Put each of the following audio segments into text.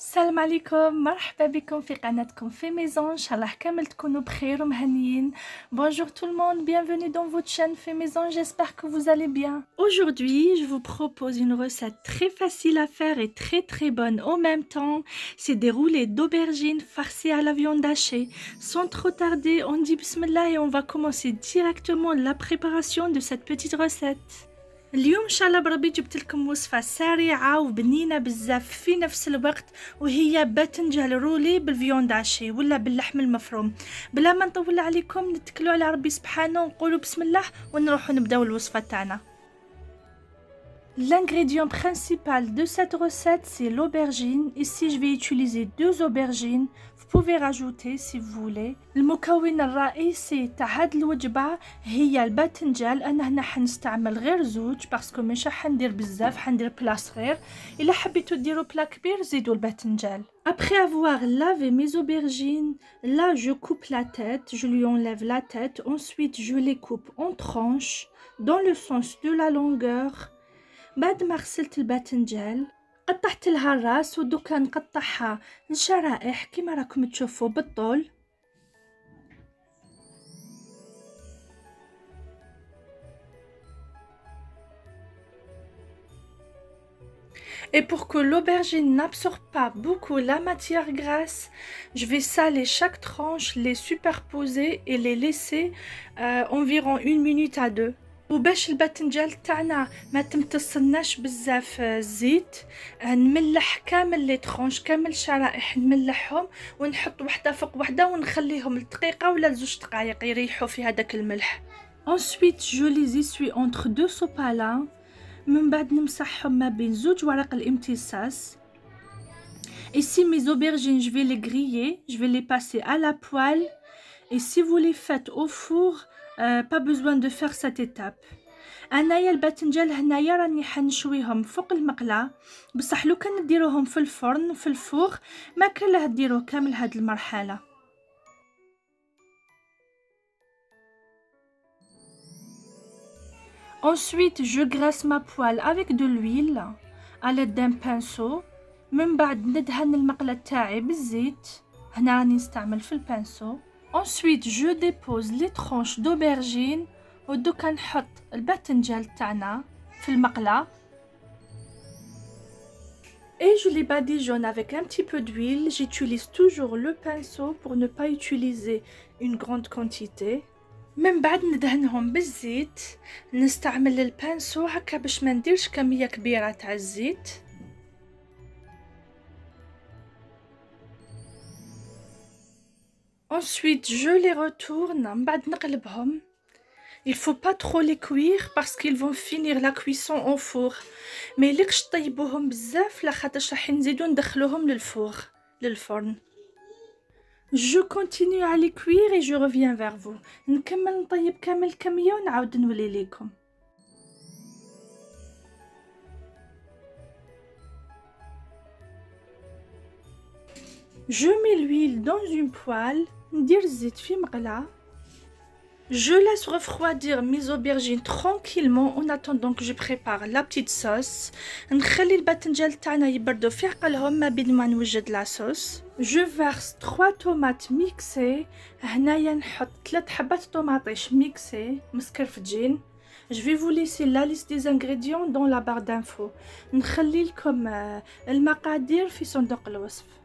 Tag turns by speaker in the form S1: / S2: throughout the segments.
S1: السلام عليكم مرحبا بكم في قناتكم في ميزون ان شاء الله كامل تكونوا بخير ومهنيين Bonjour tout le monde, bienvenue dans votre chaîne Fait Maison, j'espère que vous allez bien. Aujourd'hui, je vous propose une recette très facile à faire et très très bonne en même temps. C'est des roulés d'aubergines farcis à la viande hachée. Sans trop tarder, on dit bismillah et on va commencer directement la préparation de cette petite recette. اليوم إن شاء الله بربي جبت لكم وصفة سريعة وبنينة بزاف في نفس الوقت وهي باتنجال رولي بالفيونداشي ولا باللحم المفروم بلا ما نطول عليكم نتكلوا على ربي سبحانه ونقولوا بسم الله ونروحوا نبداو الوصفة تاعنا L'ingrédient principal de cette recette, c'est l'aubergine. Ici, je vais utiliser deux aubergines. Vous pouvez rajouter si vous voulez. المكون الرئيسي تاع هاد الوجبة هي الباذنجان أنا هنا حنستعمل غير زوج باسكو مش حندير بزاف حندير بلا صغير إلا حبيتو ديرو بلا كبير زيدو الباذنجان Après avoir lavé mes aubergines, là je coupe la tête, je lui enlève la tête, ensuite je les coupe en tranches dans le sens de la longueur بعد ما غسلت الباذنجان قطعت لها الراس ودوكا نقطعها لشرائح كما راكم تشوفوا بالطول Et pour que l'aubergine n'absorbe pas beaucoup la matière grasse, je vais saler chaque tranche, les superposer et les laisser euh, environ une minute à deux. وباش الباذنجان تاعنا ما تمتصناش بزاف الزيت نملح كامل لي ترونش كامل شرائح نملحهم ونحط وحدة فوق وحدة ونخليهم لدقيقة ولا لزوج دقائق يريحوا في هذاك الملح. Ensuite je les essuie entre deux sopalins. من بعد نمسحهم ما بين زوج ورق الامتصاص Ici mes aubergines, je vais les griller, je vais les passer à la poêle. Et si vous les faites au four, pas besoin de faire cette étape. انايا الباذنجان هنايا راني حنشويهم فوق المقلة. بصح لو كان ديروهم في الفرن في الفوغ ما كان له ديروه كامل هاد المرحلة. Ensuite, je graisse ma poêle avec de l'huile. À l'aide d'un pinceau. من بعد ندهن المقلة تاعي بالزيت. هنا راني نستعمل في البانسو Ensuite, je dépose les tranches d'aubergine ودوكا نحط الباذنجان تاعنا في المقلة Et je les badigeonne avec un petit peu d'huile. J'utilise toujours le pinceau pour ne pas utiliser une grande quantité. من بعد ندهنهم بالزيت نستعمل البانسو هكا باش ما نديرش كمية كبيرة تاع الزيت Ensuite, je les retourne. Il faut pas trop les cuire parce qu'ils vont finir la cuisson au four. Mais les طيبوهم بزاف لخاطرش راح نزيدو ندخلوهم للفور للفرن. Je continue à les cuire et je reviens vers vous. نكمل نطيب كامل الكمية ونعاود نولي لكم. Je mets l'huile dans une poêle, je laisse refroidir mes aubergines tranquillement en attendant que je prépare la petite sauce. Je verse 3 tomates mixées. mixées. Je vais vous laisser la liste des ingrédients dans la barre d'infos. Je vais vous laisser la liste des ingrédients dans la barre d'infos.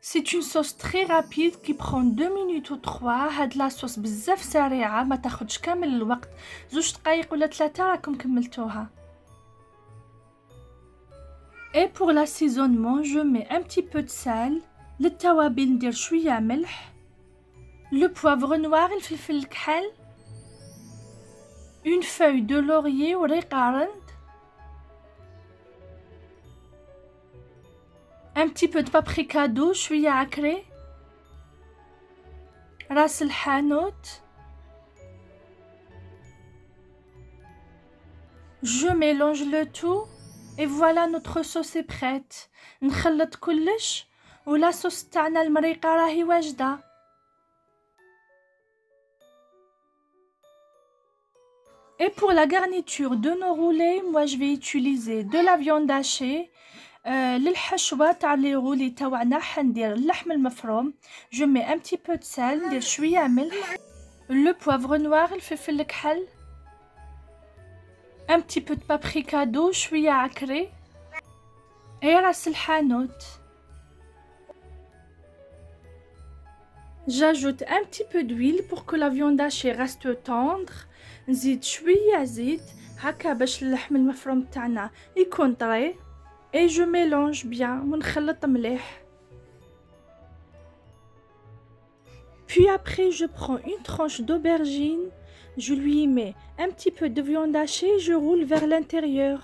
S1: C'est une sauce très rapide qui prend 2 minutes ou 3 هاد لا صوص بزاف سريعة ما تاخدش كامل الوقت زوج دقايق ولا ثلاثة راكم كملتوها Et pour l'assaisonnement, je mets un petit peu de sel للتوابل ندير شوية ملح le poivre noir الفلفل الكحل une feuille de laurier وريق عرند un petit peu de paprika doux, je suis acré. راس الحانوت Je mélange le tout et voilà notre sauce est prête. نخلط كلش ولا صوص تاعنا المريقة راهي Et pour la garniture de nos roulés, moi je vais utiliser de la viande hachée, Euh, للحشوة تاع لي غولي تاعنا حندير اللحم المفروم جو مي ان تي بو سال ندير شوية ملح. لو بوافغ نوار الفلفل الكحل. ان تي بو بابريكا دو شوية عكري. اي راس الحانوت. J'ajoute un petit peu d'huile pour que la viande hachée reste tendre. نزيد شوية زيت هكا باش اللحم المفروم تاعنا يكون طري. اي جو ميلونج بيان ونخلط مليح Puis après, je prends une tranche d'aubergine, je lui mets un petit peu de viande hachée et je roule vers l'intérieur.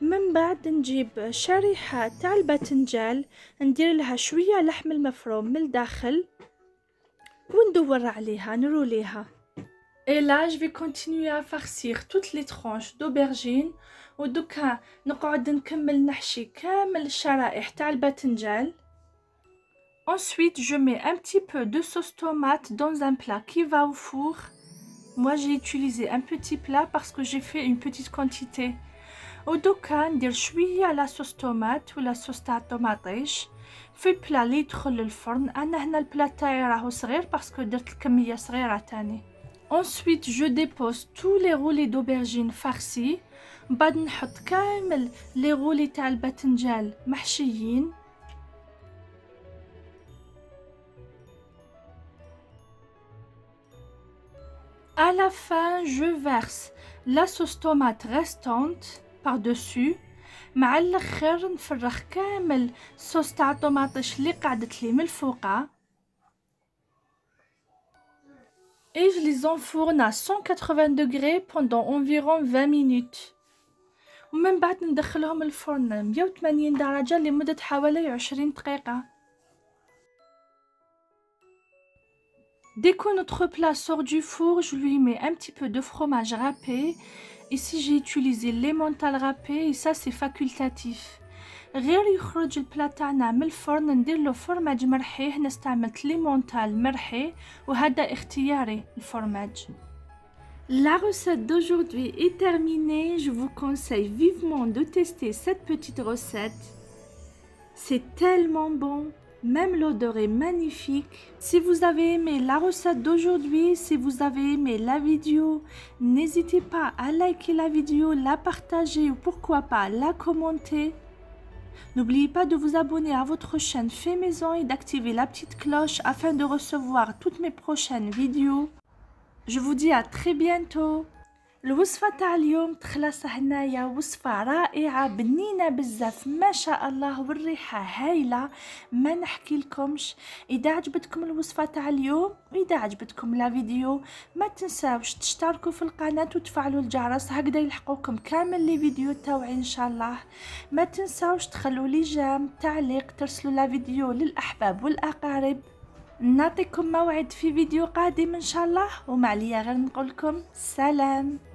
S1: من بعد نجيب شريحة تاع الباتنجال ندير لها شوية لحم المفروم من الداخل وندور عليها نروليها Et là, je vais continuer à farcir toutes les tranches d'aubergine ودوكا نقعد نكمل نحشي كامل الشرائح تاع الباذنجان Ensuite, je mets un petit peu de sauce tomate dans un plat qui va au four. Moi, j'ai utilisé un petit plat parce que j'ai fait une petite quantité. ودوكا ندير شوية لا صوص طوماط ولا صوص تاع طوماطيش في البلا اللي يدخل للفرن انا هنا البلا تاعي راهو صغير باسكو درت الكمية صغيرة تاني Ensuite, je dépose tous les roulés d'aubergine farcis. بعد نحط كامل les roulés تاع الباذنجان محشيين. À la fin, je verse la sauce tomate restante par-dessus. مع الاخر نفرغ كامل صوص تاع طوماطيش اللي قعدت لي من الفوقه et je les enfourne à 180 degrés pendant environ 20 minutes ومن بعد ندخلهم الفرن 180 درجة لمدة حوالي 20 دقيقة Dès que notre plat sort du four, je lui mets un petit peu de fromage râpé. Ici, j'ai utilisé l'emmental râpé et ça, c'est facultatif. غير يخرج البلا تاعنا من الفرن ندير له فرماج مرحي هنا استعملت ليمونتال مرحي وهذا اختياري الفرماج La recette d'aujourd'hui est terminée. Je vous conseille vivement de tester cette petite recette. C'est tellement bon. Même l'odeur est magnifique. Si vous avez aimé la recette d'aujourd'hui, si vous avez aimé la vidéo, n'hésitez pas à liker la vidéo, la partager ou pourquoi pas la commenter. N'oubliez pas de vous abonner à votre chaîne Fait Maison et d'activer la petite cloche afin de recevoir toutes mes prochaines vidéos. Je vous dis à très bientôt. الوصفة تاع اليوم تخلص هنايا وصفة رائعة بنينة بزاف ما شاء الله والريحة هايلة. ما نحكي لكمش إذا عجبتكم الوصفة تاع اليوم واذا عجبتكم لا فيديو ما تنساوش تشتركوا في القناة وتفعلوا الجرس هكذا يلحقوكم كامل لي فيديو تاوعي إن شاء الله. ما تنساوش تخلوا لي جام تعليق ترسلوا لا فيديو للأحباب والأقارب. نعطيكم موعد في فيديو قادم إن شاء الله وما عليا غير نقول لكم سلام.